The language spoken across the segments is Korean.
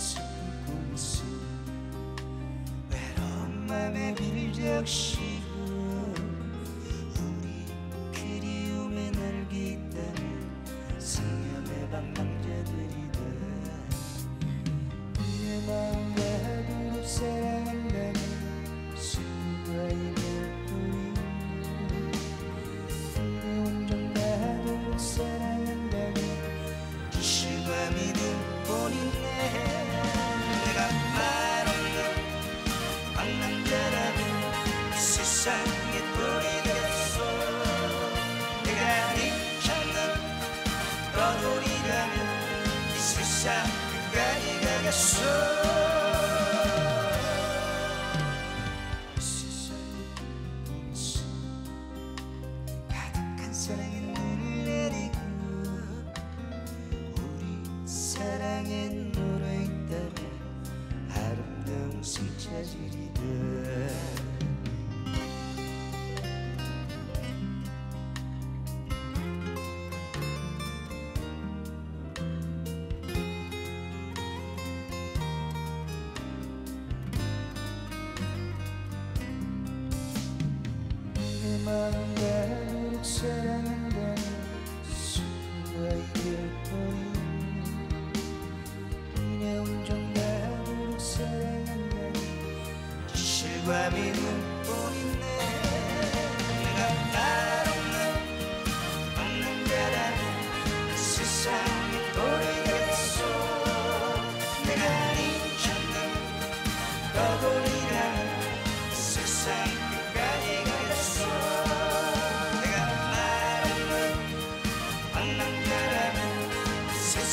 슬픈 꿈이 외로운 맘에 빌 역시 세상의 돌이 되겠소 내가 힘찾는 떠돌이라면 이 세상 끝까지 가겠소 이 세상의 꿈에서 가득한 사랑의 내 마음 가도록 사랑한다는 수고의 별뿐이 내 온전 가도록 사랑한다는 실과 믿음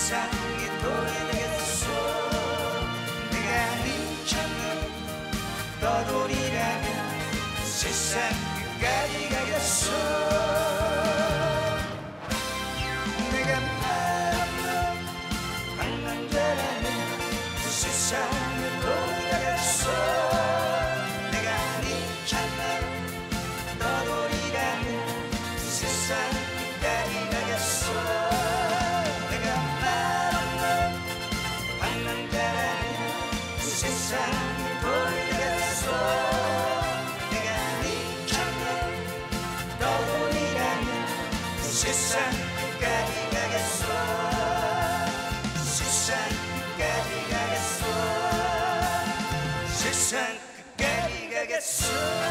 세상에 돌이 되겠소 내가 네 찾는 떠돌이라면 이 세상 끝까지 가겠소 Yes, sir.